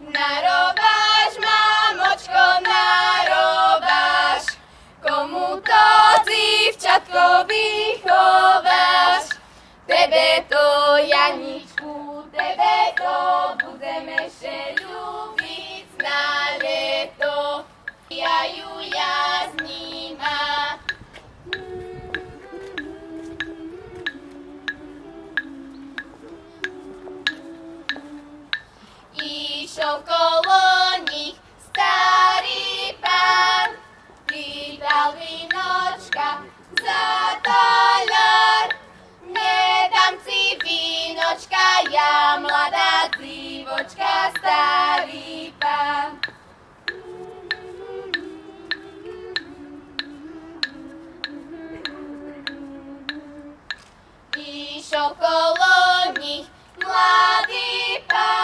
Narobáš, mamočko, narobáš, komu to dzivčatko vychováš. Tebe to, Janičku, Išiel kolo nich starý pán, vydal vinočka za taľar. Nedám si vínočka, ja mladá divočka, starý pán. Išiel kolo nich mladý pán,